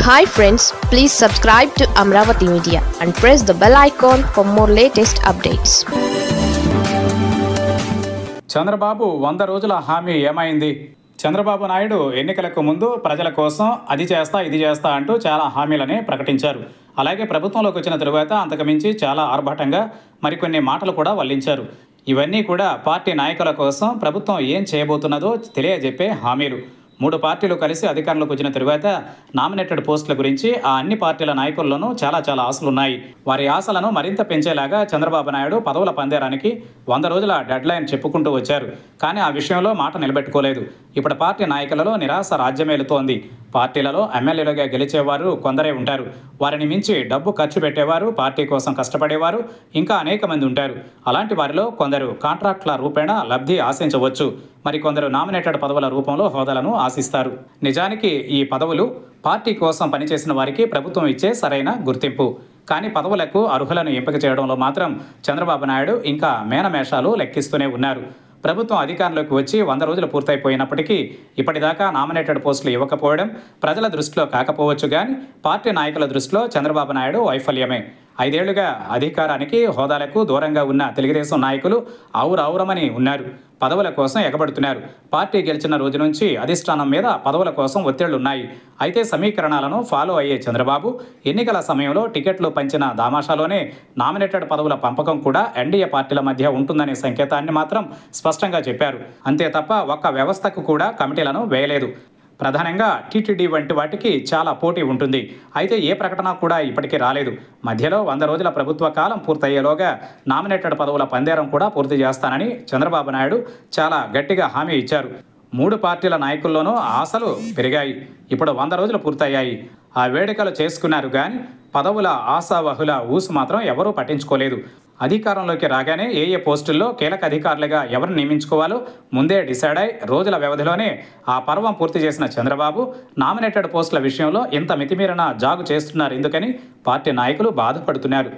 Hi friends please subscribe to Amaravati media and press the bell icon for more latest updates Chandrababu వంద రోజుల హామీ ఏమైంది? చంద్రబాబు నాయుడు ఎన్నికలకు ముందు ప్రజల కోసం అది చేస్తా ఇది చేస్తా అంటూ చాలా హామీలని ప్రకటించారు. అలాగే ప్రభుత్వంలోకి వచ్చిన తరువాత అంతకుమించి చాలా ఆర్భాటంగా మరికొన్ని మాటలు కూడా వల్లించారు. ఇవన్నీ కూడా పార్టీ నాయకుల కోసం ప్రభుత్వం ఏం చేయబోతున్నదో తెలియజెప్పే హామీలు. మూడు పార్టీలు కలిసి అధికారంలోకి వచ్చిన తరువాత నామినేటెడ్ పోస్టుల గురించి ఆ అన్ని పార్టీల నాయకుల్లోనూ చాలా చాలా ఆశలున్నాయి. వారి ఆశలను మరింత పెంచేలాగా చంద్రబాబు నాయుడు పదవుల పందేరానికి వంద రోజుల డెడ్ లైన్ చెప్పుకుంటూ వచ్చారు. కానీ ఆ విషయంలో మాట నిలబెట్టుకోలేదు. ఇప్పుడు పార్టీ నాయకులలో నిరాశ రాజ్యమేలుతోంది. పార్టీలలో ఎమ్మెల్యేలుగా గెలిచేవారు కొందరే ఉంటారు. వారిని మించి డబ్బు ఖర్చు పెట్టేవారు పార్టీ కోసం కష్టపడేవారు ఇంకా అనేక మంది ఉంటారు. అలాంటి వారిలో కొందరు కాంట్రాక్ట్ల రూపేణా లబ్ధి ఆశించవచ్చు. మరి కొందరు నామినేటెడ్ పదవుల రూపంలో హోదాలను ఆశిస్తారు. నిజానికి ఈ పదవులు పార్టీ కోసం పనిచేసిన వారికి ప్రభుత్వం ఇచ్చే సరైన గుర్తింపు. కానీ పదవులకు అర్హులను ఎంపిక చేయడంలో మాత్రం చంద్రబాబు నాయుడు ఇంకా మేనమేషాలు లెక్కిస్తూనే ఉన్నారు. ప్రభుత్వం అధికారంలోకి వచ్చి వంద రోజులు పూర్తయిపోయినప్పటికీ ఇప్పటిదాకా నామినేటెడ్ పోస్టులు ఇవ్వకపోవడం ప్రజల దృష్టిలో కాకపోవచ్చు కానీ పార్టీ నాయకుల దృష్టిలో చంద్రబాబు నాయుడు వైఫల్యమే. ఐదేళ్ళుగా అధికారానికి హోదాలకు దూరంగా ఉన్న తెలుగుదేశం నాయకులు ఔరౌరమని ఉన్నారు. పదవుల కోసం ఎగబడుతున్నారు. పార్టీ గెలిచిన రోజు నుంచి అధిష్టానం మీద పదవుల కోసం ఒత్తిళ్ళున్నాయి. అయితే సమీకరణాలను ఫాలో అయ్యే చంద్రబాబు ఎన్నికల సమయంలో టికెట్లు పంచిన దామాషాలోనే నామినేటెడ్ పదవుల పంపకం కూడా ఎన్డీఏ పార్టీల మధ్య ఉంటుందనే సంకేతాన్ని మాత్రం స్పష్టంగా చెప్పారు. అంతే తప్ప ఒక్క వ్యవస్థకు కూడా కమిటీలను వేయలేదు. ప్రధానంగా టీటీడీ వంటి వాటికి చాలా పోటీ ఉంటుంది. అయితే ఏ ప్రకటన కూడా ఇప్పటికీ రాలేదు. మధ్యలో వంద రోజుల ప్రభుత్వ కాలం పూర్తయ్యేలోగా నామినేటెడ్ పదవుల పందేరం కూడా పూర్తి చేస్తానని చంద్రబాబు నాయుడు చాలా గట్టిగా హామీ ఇచ్చారు. మూడు పార్టీల నాయకుల్లోనూ ఆశలు పెరిగాయి. ఇప్పుడు వంద రోజులు పూర్తయ్యాయి. ఆ వేడుకలు చేసుకున్నారు కానీ పదవుల ఆశావహుల ఊసు మాత్రం ఎవరూ పట్టించుకోలేదు. అధికారంలోకి రాగానే ఏ ఏ పోస్టుల్లో కీలక అధికారులుగా ఎవరిని నియమించుకోవాలో ముందే డిసైడ్ అయి రోజుల వ్యవధిలోనే ఆ పర్వం పూర్తి చేసిన చంద్రబాబు నామినేటెడ్ పోస్టుల విషయంలో ఇంత మితిమీరిన జాగు చేస్తున్నారు. ఎందుకని? పార్టీ నాయకులు బాధపడుతున్నారు.